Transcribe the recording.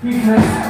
Fitness